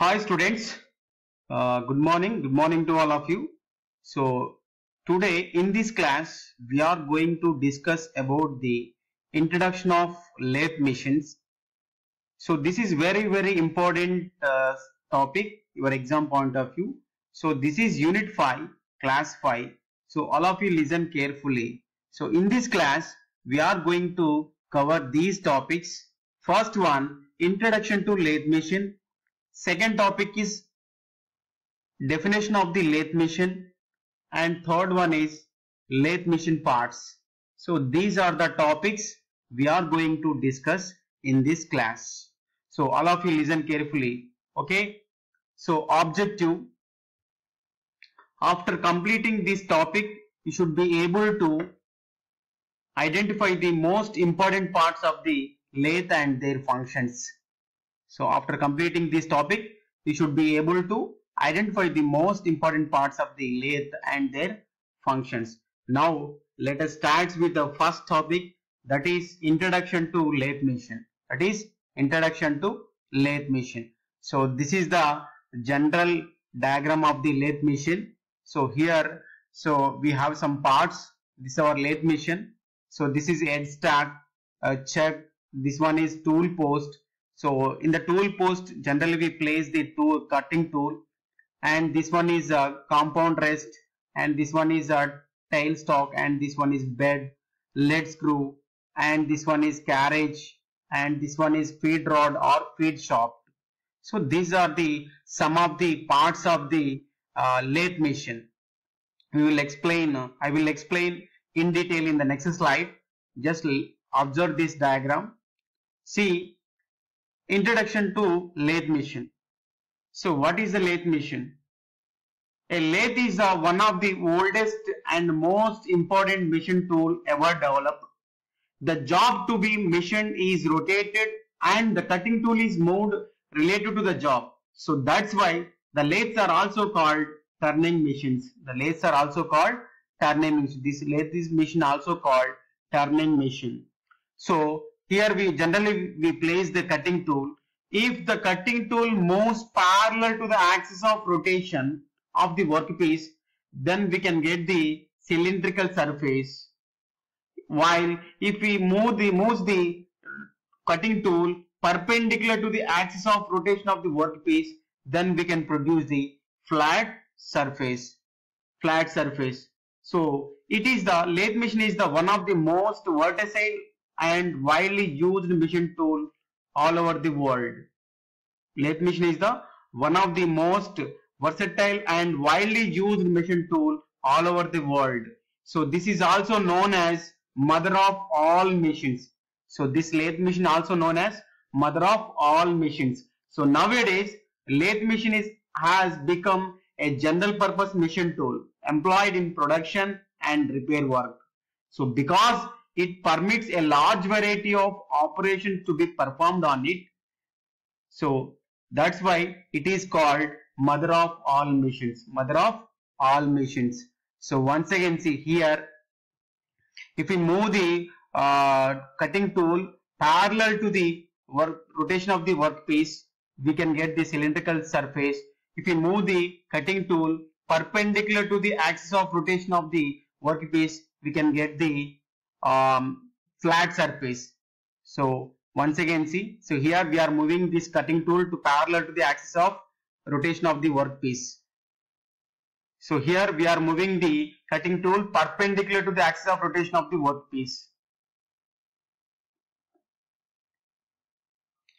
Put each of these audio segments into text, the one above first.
Hi students, uh, good morning, good morning to all of you. So today in this class we are going to discuss about the introduction of lathe machines. So this is very very important uh, topic your exam point of view. So this is unit 5 class 5. So all of you listen carefully. So in this class we are going to cover these topics. First one introduction to lathe machine Second topic is definition of the lathe machine and third one is lathe machine parts. So these are the topics we are going to discuss in this class. So all of you listen carefully. Okay. So objective after completing this topic you should be able to identify the most important parts of the lathe and their functions. So after completing this topic, you should be able to identify the most important parts of the lathe and their functions. Now let us start with the first topic that is introduction to lathe machine. That is introduction to lathe machine. So this is the general diagram of the lathe machine. So here, so we have some parts. This is our lathe machine. So this is head stock, uh, chuck. This one is tool post so in the tool post, generally we place the tool cutting tool and this one is a compound rest and this one is a tail stock and this one is bed, lead screw and this one is carriage and this one is feed rod or feed shaft. So these are the some of the parts of the uh, lathe machine. We will explain, uh, I will explain in detail in the next slide. Just observe this diagram. See Introduction to lathe machine. So what is the lathe machine? A lathe is uh, one of the oldest and most important machine tool ever developed. The job to be machined is rotated and the cutting tool is moved related to the job. So that's why the lathes are also called turning machines. The lathes are also called turning machines. This lathe is machine also called turning machine. So here we generally we place the cutting tool. If the cutting tool moves parallel to the axis of rotation of the workpiece, then we can get the cylindrical surface. While if we move the moves the cutting tool perpendicular to the axis of rotation of the workpiece, then we can produce the flat surface. Flat surface. So it is the lathe machine is the one of the most versatile and widely used machine tool all over the world. Lathe machine is the one of the most versatile and widely used machine tool all over the world. So this is also known as mother of all machines. So this lathe machine also known as mother of all machines. So nowadays lathe machine is has become a general purpose machine tool employed in production and repair work. So because it permits a large variety of operations to be performed on it. So that's why it is called mother of all machines. Mother of all machines. So once again see here, if we move the uh, cutting tool parallel to the work, rotation of the workpiece, we can get the cylindrical surface. If we move the cutting tool perpendicular to the axis of rotation of the workpiece, we can get the um, flat surface. So once again see, so here we are moving this cutting tool to parallel to the axis of rotation of the workpiece. So here we are moving the cutting tool perpendicular to the axis of rotation of the workpiece.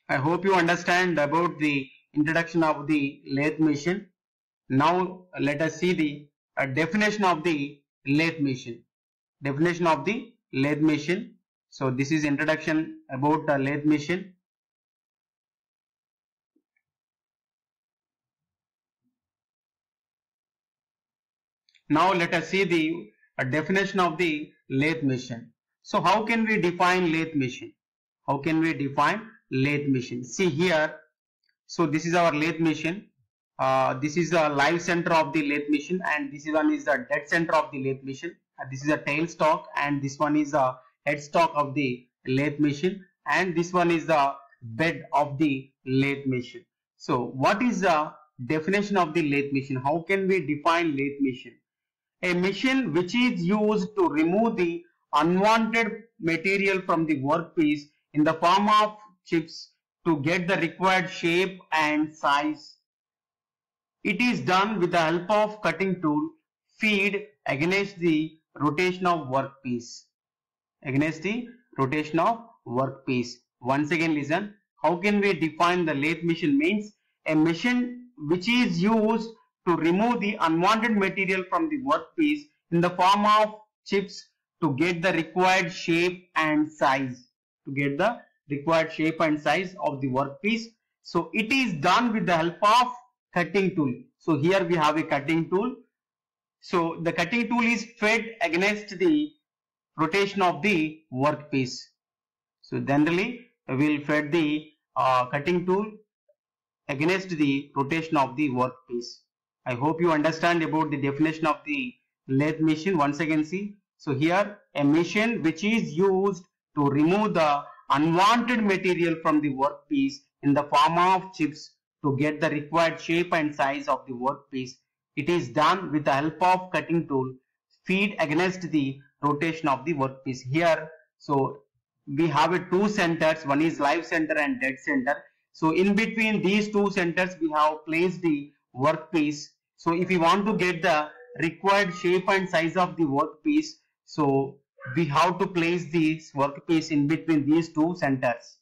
I hope you understand about the introduction of the lathe machine. Now let us see the uh, definition of the lathe machine. Definition of the lathe machine. So this is introduction about the lathe machine. Now let us see the uh, definition of the lathe machine. So how can we define lathe machine? How can we define lathe machine? See here. So this is our lathe machine. Uh, this is the live center of the lathe machine and this one is the dead center of the lathe machine. Uh, this is a tail stock and this one is the headstock of the lathe machine and this one is the bed of the lathe machine. So what is the definition of the lathe machine? How can we define lathe machine? A machine which is used to remove the unwanted material from the workpiece in the form of chips to get the required shape and size. It is done with the help of cutting tool feed against the rotation of workpiece. Against the rotation of workpiece. Once again listen, how can we define the lathe machine means a machine which is used to remove the unwanted material from the workpiece in the form of chips to get the required shape and size. To get the required shape and size of the workpiece. So it is done with the help of cutting tool. So here we have a cutting tool so the cutting tool is fed against the rotation of the workpiece. So generally we'll fed the uh, cutting tool against the rotation of the workpiece. I hope you understand about the definition of the lathe machine. Once again see. So here a machine which is used to remove the unwanted material from the workpiece in the form of chips to get the required shape and size of the workpiece. It is done with the help of cutting tool feed against the rotation of the workpiece. Here, so we have a two centers, one is live center and dead center. So in between these two centers, we have placed the workpiece. So if you want to get the required shape and size of the workpiece, so we have to place this workpiece in between these two centers.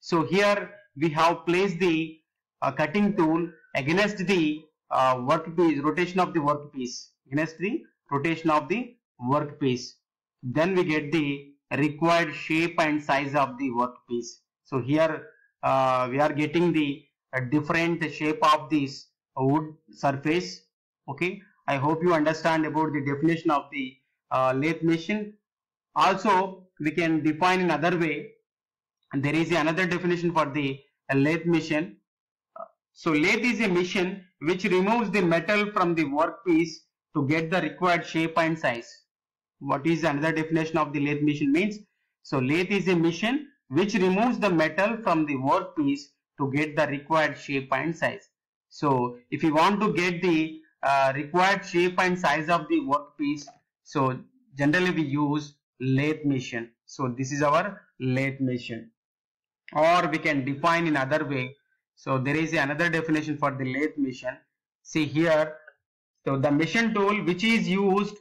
So here we have placed the uh, cutting tool against the uh, workpiece, rotation of the workpiece, against the rotation of the workpiece. Then we get the required shape and size of the workpiece. So here uh, we are getting the uh, different shape of this wood surface. Okay, I hope you understand about the definition of the uh, lathe machine also we can define another way there is another definition for the lathe machine so lathe is a machine which removes the metal from the workpiece to get the required shape and size what is another definition of the lathe machine means so lathe is a machine which removes the metal from the workpiece to get the required shape and size so if you want to get the uh, required shape and size of the workpiece so generally we use lathe machine. So this is our lathe machine. Or we can define in other way. So there is another definition for the lathe machine. See here, so the machine tool which is used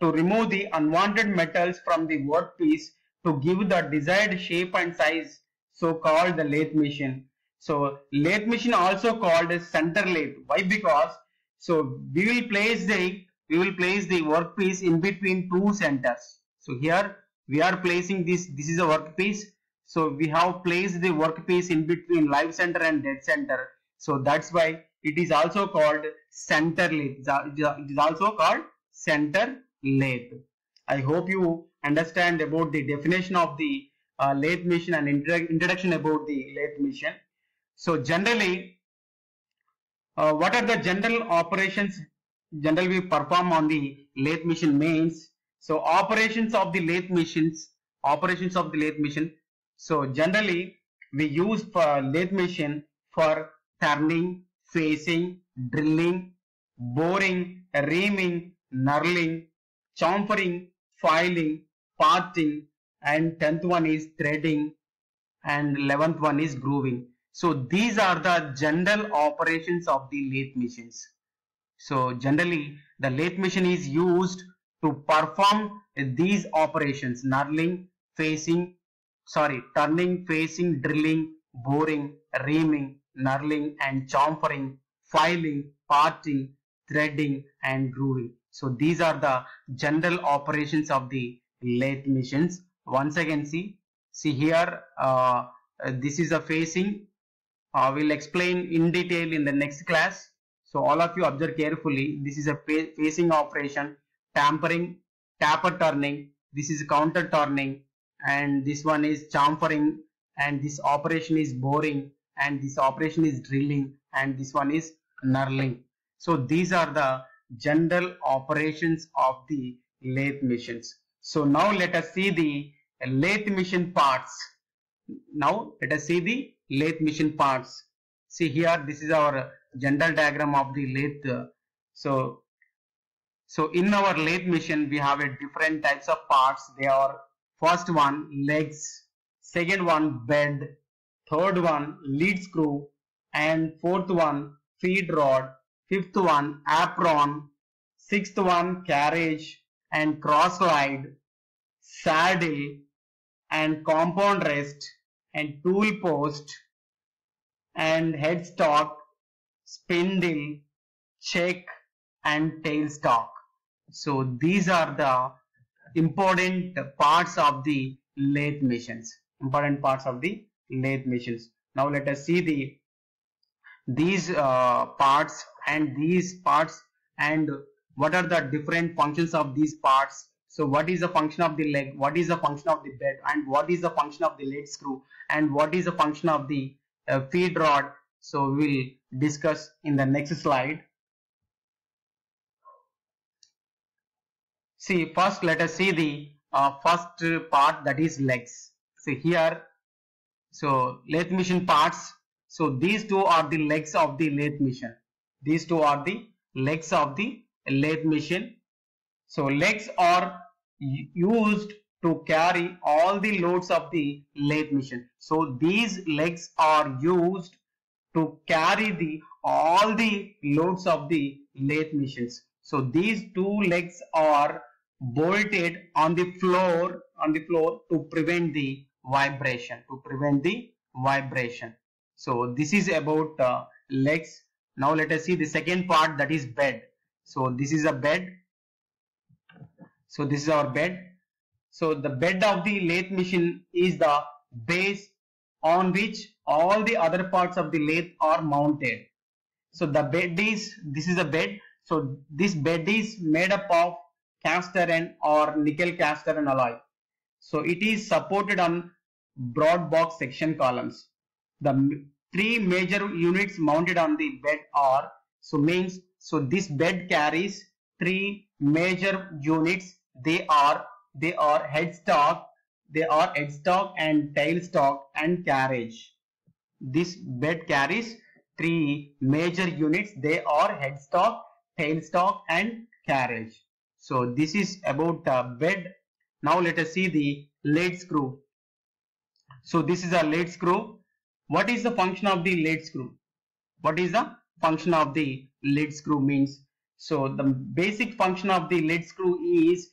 to remove the unwanted metals from the workpiece to give the desired shape and size, so called the lathe machine. So lathe machine also called as center lathe. Why? Because so we will place the we will place the workpiece in between two centers. So here we are placing this, this is a workpiece. So we have placed the workpiece in between live center and dead center. So that's why it is also called center lathe. It is also called center lathe. I hope you understand about the definition of the uh, lathe machine and introduction about the lathe machine. So generally, uh, what are the general operations generally we perform on the lathe machine means so operations of the lathe machines operations of the lathe machine so generally we use for lathe machine for turning facing drilling boring reaming knurling chamfering filing parting and 10th one is threading and 11th one is grooving. So these are the general operations of the lathe machines. So generally the lathe machine is used to perform these operations knurling, facing, sorry, turning, facing, drilling, boring, reaming, knurling and chamfering, filing, parting, threading and grooving. So these are the general operations of the lathe machines. Once again see, see here uh, this is a facing. I uh, will explain in detail in the next class. So all of you observe carefully. This is a facing operation, tampering, taper turning. This is counter turning and this one is chamfering and this operation is boring and this operation is drilling and this one is knurling. So these are the general operations of the lathe machines. So now let us see the lathe machine parts. Now let us see the lathe machine parts. see here this is our general diagram of the lathe so so in our lathe machine we have a different types of parts they are first one legs. Second one bed third one lead screw. And fourth one feed rod. Fifth one apron. Sixth one carriage. And cross slide saddle. And compound rest. And tool post. And headstock. Spindle. Chuck. And tailstock. So these are the important parts of the lathe machines. Important parts of the lathe machines. Now let us see the these uh, parts and these parts and what are the different functions of these parts. So what is the function of the leg? What is the function of the bed? And what is the function of the lead screw? And what is the function of the uh, feed rod? So we will discuss in the next slide see first let us see the uh, first part that is legs. See here so lathe machine parts. So these two are the legs of the lathe machine. These two are the legs of the lathe machine. So legs are used to carry all the loads of the lathe machine. So these legs are used to carry the all the loads of the lathe machines. So these two legs are bolted on the floor on the floor to prevent the vibration to prevent the vibration. So this is about uh, legs. Now let us see the second part that is bed. So this is a bed. So this is our bed. So the bed of the lathe machine is the base on which all the other parts of the lathe are mounted. So the bed is this is a bed. So this bed is made up of cast iron or nickel cast iron alloy. So it is supported on broad box section columns. The three major units mounted on the bed are so means so this bed carries three major units. They are they are headstock, they are headstock and tailstock and carriage. This bed carries three major units. They are headstock, tailstock and carriage. So this is about the bed. Now let us see the lead screw. So this is a lead screw. What is the function of the lead screw? What is the function of the lead screw means? So the basic function of the lead screw is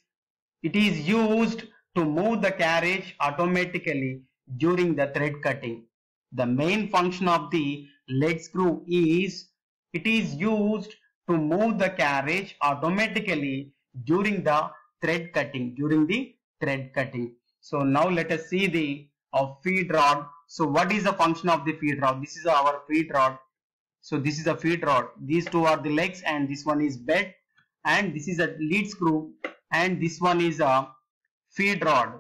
it is used to move the carriage automatically during the thread cutting. The main function of the lead screw is it is used to move the carriage automatically during the thread cutting during the thread cutting. So now let us see the uh, feed rod. So what is the function of the feed rod? This is our feed rod. So this is a feed rod. These two are the legs and this one is bed. And this is a lead screw. And this one is a feed rod.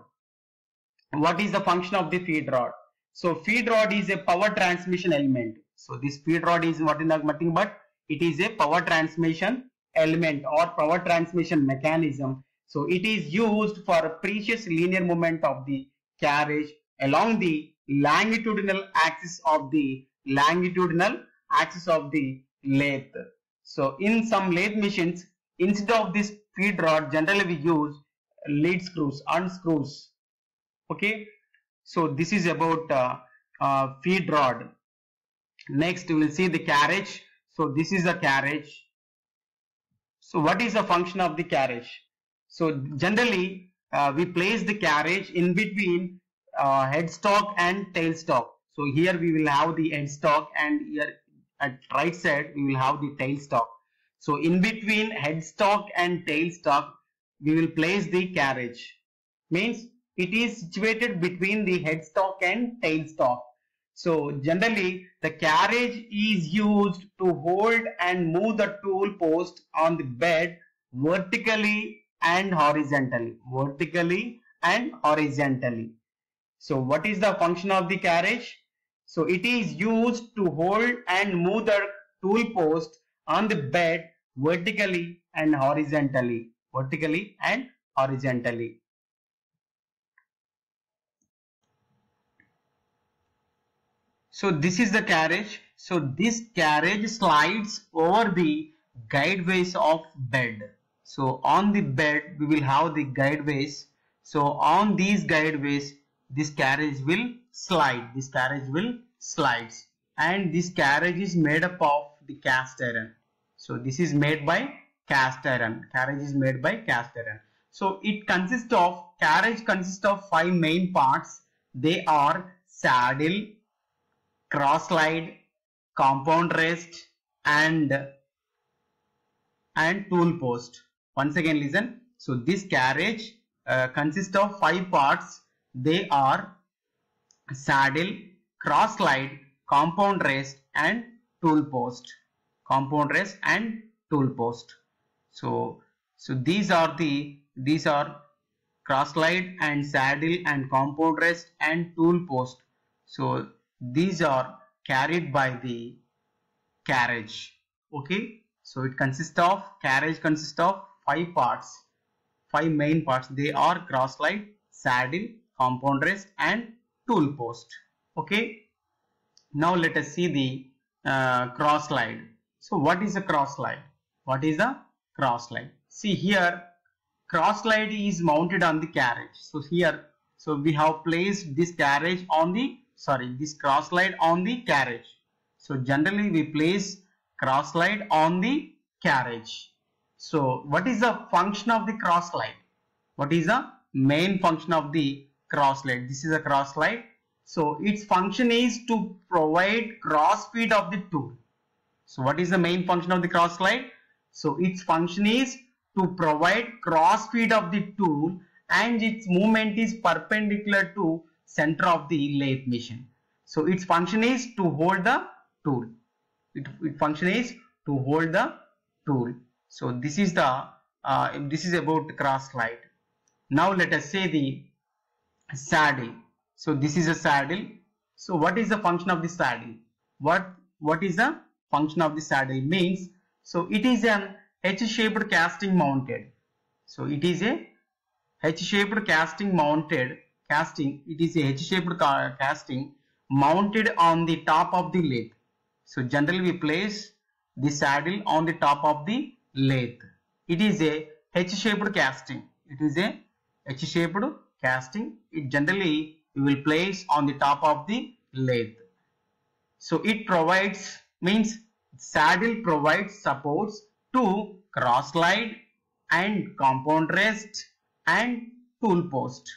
What is the function of the feed rod? So feed rod is a power transmission element. So this feed rod is nothing but it is a power transmission element or power transmission mechanism. So it is used for precious linear movement of the carriage along the longitudinal axis of the longitudinal axis of the lathe. So in some lathe machines, instead of this feed rod, generally we use lead screws unscrews. Okay. So this is about uh, uh, feed rod. Next we will see the carriage. So this is a carriage so what is the function of the carriage? So generally uh, we place the carriage in between uh, headstock and tailstock. So here we will have the headstock and here at right side we will have the tailstock. So in between headstock and tailstock we will place the carriage. Means it is situated between the headstock and tailstock. So generally the carriage is used to hold and move the tool post on the bed vertically and horizontally. Vertically and horizontally. So what is the function of the carriage? So it is used to hold and move the tool post on the bed vertically and horizontally. Vertically and horizontally. So this is the carriage. So this carriage slides over the guideways of bed. So on the bed we will have the guideways. So on these guideways this carriage will slide. This carriage will slides and this carriage is made up of the cast iron. So this is made by cast iron. Carriage is made by cast iron. So it consists of carriage consists of five main parts. They are saddle, cross slide, compound rest and and tool post. Once again listen. So this carriage uh, consists of five parts. They are saddle, cross slide, compound rest and tool post. Compound rest and tool post. So so these are the these are cross slide and saddle and compound rest and tool post. So these are carried by the carriage. Okay. So it consists of carriage consists of five parts, five main parts. They are cross slide, saddle, compound rest and tool post. Okay. Now let us see the uh, cross slide. So what is a cross slide? What is a cross slide? See here cross slide is mounted on the carriage. So here so we have placed this carriage on the sorry this cross slide on the carriage. So generally we place cross slide on the carriage. So what is the function of the cross slide? What is the main function of the cross slide? This is a cross slide. So its function is to provide cross feed of the tool. So what is the main function of the cross slide? So its function is to provide cross feed of the tool and its movement is perpendicular to center of the lathe machine. So its function is to hold the tool. It, its function is to hold the tool. So this is the uh, this is about cross slide. Now let us say the saddle. So this is a saddle. So what is the function of the saddle? What what is the function of the saddle means? So it is an H-shaped casting mounted. So it is a H-shaped casting mounted casting. It is a H-shaped casting mounted on the top of the lathe. So generally we place the saddle on the top of the lathe. It is a H-shaped casting. It is a H-shaped casting. It generally we will place on the top of the lathe. So it provides means saddle provides supports to cross slide and compound rest and tool post.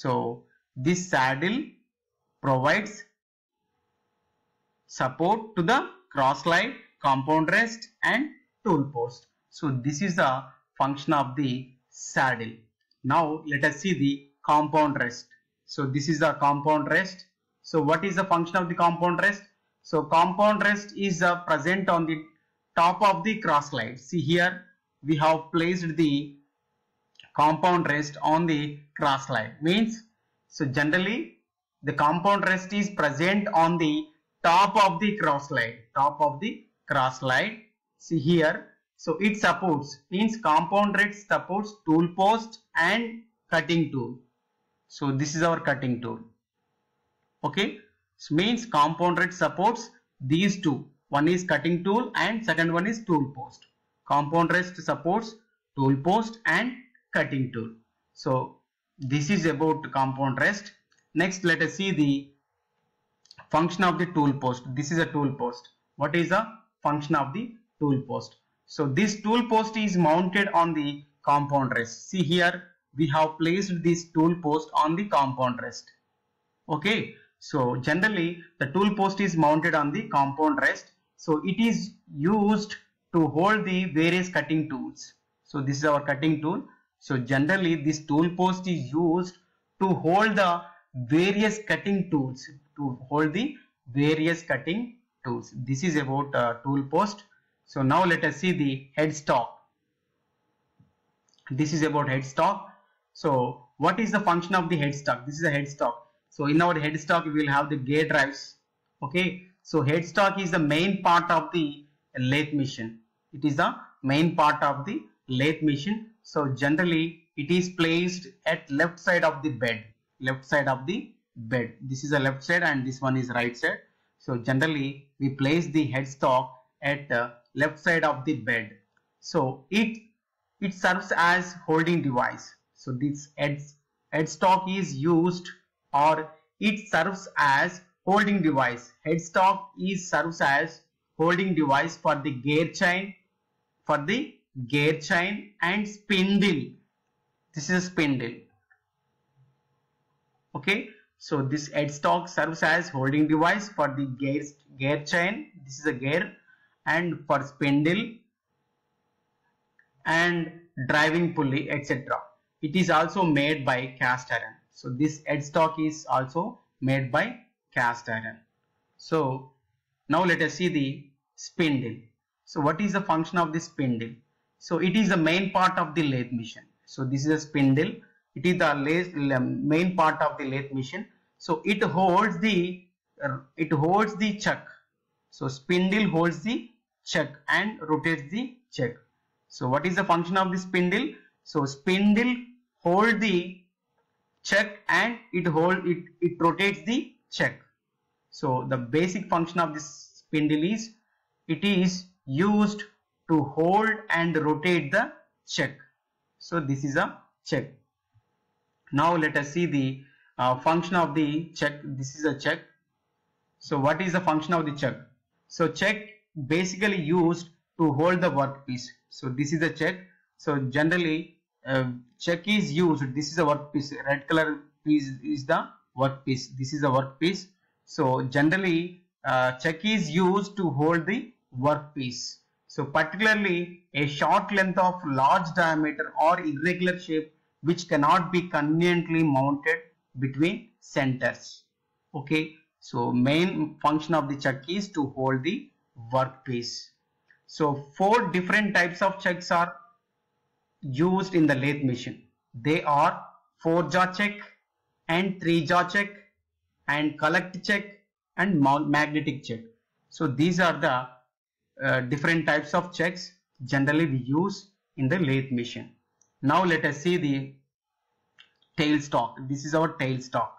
So this saddle provides support to the cross slide, compound rest and tool post. So this is the function of the saddle. Now let us see the compound rest. So this is the compound rest. So what is the function of the compound rest? So compound rest is uh, present on the top of the cross slide. See here we have placed the compound rest on the cross slide. Means so generally the compound rest is present on the top of the cross slide. Top of the cross slide. See here. So it supports means compound rest supports tool post and cutting tool. So this is our cutting tool. Okay. So means compound rest supports these two one is cutting tool and second one is tool post. Compound rest supports tool post and cutting tool. So this is about compound rest. Next let us see the function of the tool post. This is a tool post. What is the function of the tool post? So this tool post is mounted on the compound rest. See here we have placed this tool post on the compound rest. Okay. So generally the tool post is mounted on the compound rest so it is used to hold the various cutting tools. So this is our cutting tool. So generally this tool post is used to hold the various cutting tools to hold the various cutting tools. This is about uh, tool post. So now let us see the headstock. This is about headstock. So what is the function of the headstock? This is a headstock. So in our headstock we will have the gear drives. Okay. So headstock is the main part of the lathe machine. It is the main part of the lathe machine. So generally it is placed at left side of the bed. Left side of the bed. This is a left side and this one is right side. So generally we place the headstock at uh, left side of the bed. So it it serves as holding device. So this head, headstock is used or it serves as holding device. Headstock is serves as holding device for the gear chain, for the gear chain and spindle. This is a spindle. Okay, so this headstock serves as holding device for the gear, gear chain. This is a gear and for spindle and driving pulley etc. It is also made by cast iron. So this headstock is also made by cast iron. So now let us see the spindle. So what is the function of the spindle? So it is the main part of the lathe machine. So this is a spindle. It is the main part of the lathe machine. So it holds the uh, it holds the chuck. So spindle holds the chuck and rotates the chuck. So what is the function of the spindle? So spindle hold the chuck and it hold it it rotates the chuck. So the basic function of this spindle is it is used to hold and rotate the chuck. So this is a chuck. Now let us see the uh, function of the chuck. This is a chuck. So what is the function of the chuck? So chuck basically used to hold the workpiece. So this is a chuck. So generally uh, chuck is used. This is a workpiece. Red color piece is the workpiece. This is a workpiece. So generally uh, chuck is used to hold the workpiece. So particularly a short length of large diameter or irregular shape which cannot be conveniently mounted between centers. Okay. So main function of the chuck is to hold the workpiece. So four different types of chucks are used in the lathe machine. They are four jaw chuck and three jaw chuck and collet chuck and magnetic chuck. So these are the uh, different types of chucks generally we use in the lathe machine. Now let us see the tailstock. This is our tailstock.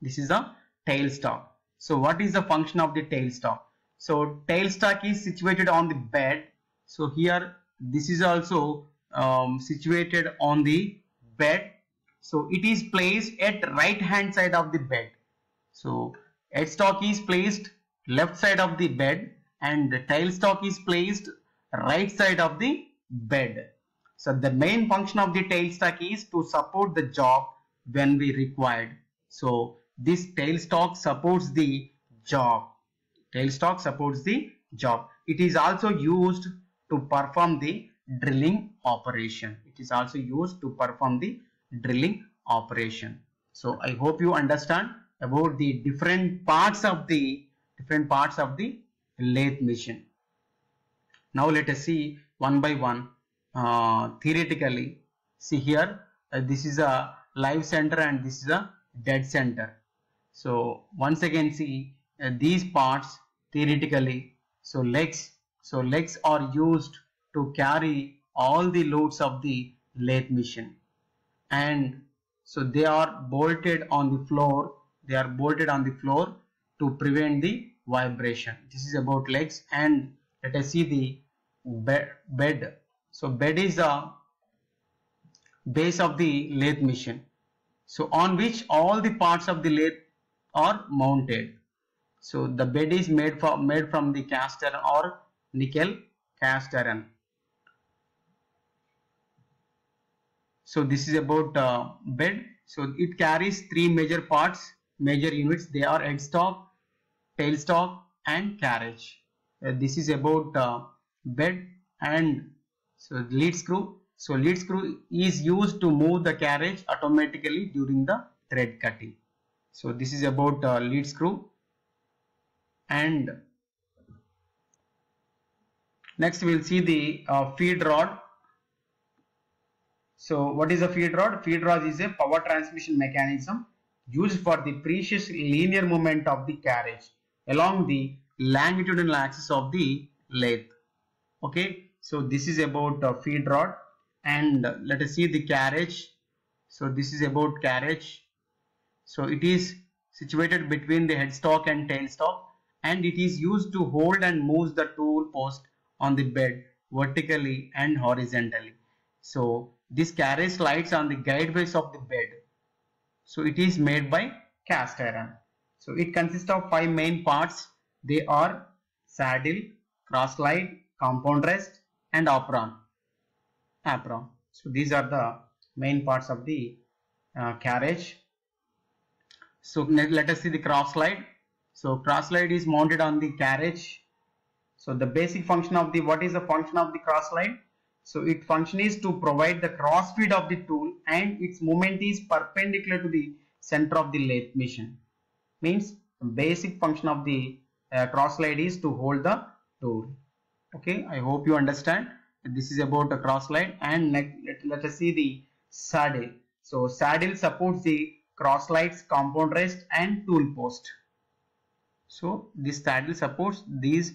This is a tailstock. So what is the function of the tailstock? So tailstock is situated on the bed. So here this is also um, situated on the bed. So it is placed at right hand side of the bed. So headstock is placed left side of the bed and the tailstock is placed right side of the bed. So the main function of the tailstock is to support the job when we required. So this tailstock supports the job. Tailstock supports the job. It is also used to perform the drilling operation. It is also used to perform the drilling operation. So I hope you understand about the different parts of the different parts of the lathe machine. Now let us see one by one uh, theoretically. See here uh, this is a live center and this is a dead center. So once again see uh, these parts theoretically. So legs, so legs are used to carry all the loads of the lathe machine and so they are bolted on the floor they are bolted on the floor to prevent the vibration. This is about legs and let us see the bed, so bed is the base of the lathe machine. So on which all the parts of the lathe are mounted. So the bed is made from made from the cast iron or nickel cast iron so this is about uh, bed. So it carries three major parts major units. They are headstock tailstock and carriage. Uh, this is about uh, bed and so lead screw. So lead screw is used to move the carriage automatically during the thread cutting. So this is about uh, lead screw. And next we will see the uh, feed rod. So what is a feed rod? Feed rod is a power transmission mechanism used for the precious linear movement of the carriage along the longitudinal axis of the lathe. Okay, so this is about a feed rod and let us see the carriage. So this is about carriage. So it is situated between the headstock and tailstock and it is used to hold and move the tool post on the bed vertically and horizontally. So this carriage slides on the guideways of the bed. So it is made by cast iron. So it consists of five main parts. They are saddle, cross slide, compound rest and apron. apron. So these are the main parts of the uh, carriage. So let us see the cross slide. So cross slide is mounted on the carriage. So the basic function of the what is the function of the cross slide? So its function is to provide the cross feed of the tool and its movement is perpendicular to the center of the lathe machine. Means basic function of the uh, cross slide is to hold the tool. Okay, I hope you understand. This is about the cross slide and let, let us see the saddle. So saddle supports the cross slides, compound rest and tool post. So this saddle supports these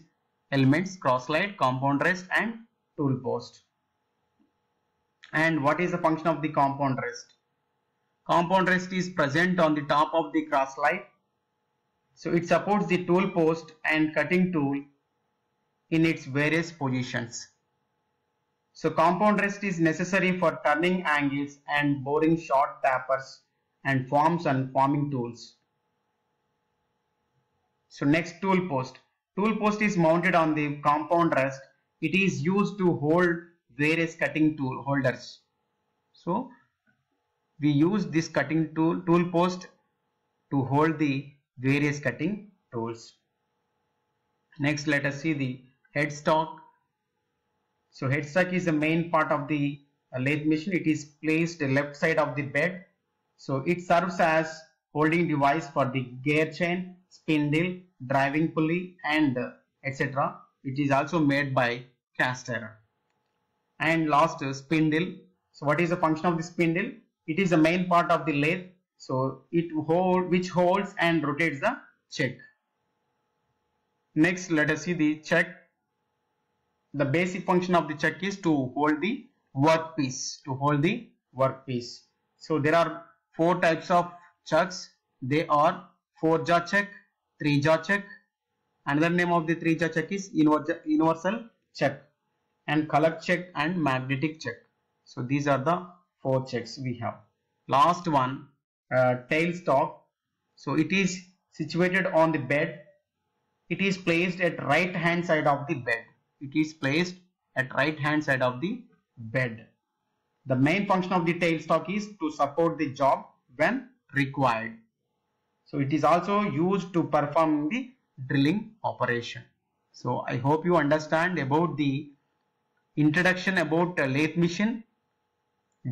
elements cross slide, compound rest and tool post. And what is the function of the compound rest? Compound rest is present on the top of the cross slide. So it supports the tool post and cutting tool in its various positions. So compound rest is necessary for turning angles and boring short tapers and forms and forming tools. So next tool post. Tool post is mounted on the compound rest. It is used to hold various cutting tool holders. So we use this cutting tool, tool post to hold the various cutting tools. Next let us see the headstock. So headstock is the main part of the uh, lathe machine. It is placed left side of the bed. So it serves as holding device for the gear chain, spindle, driving pulley and uh, etc. It is also made by cast iron. And last uh, spindle. So what is the function of the spindle? It is the main part of the lathe. So it hold which holds and rotates the chuck. Next let us see the chuck. The basic function of the chuck is to hold the workpiece. To hold the workpiece. So there are four types of chucks. They are four jaw chuck, three jaw chuck. Another name of the three jaw chuck is universal chuck and collet chuck and magnetic chuck. So these are the four chucks we have. Last one uh, tailstock. So it is situated on the bed. It is placed at right hand side of the bed. It is placed at right hand side of the bed. The main function of the tailstock is to support the job when required. So it is also used to perform the drilling operation. So I hope you understand about the introduction about lathe machine,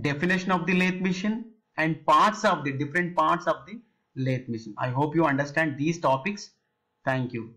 definition of the lathe machine and parts of the different parts of the lathe machine. I hope you understand these topics. Thank you.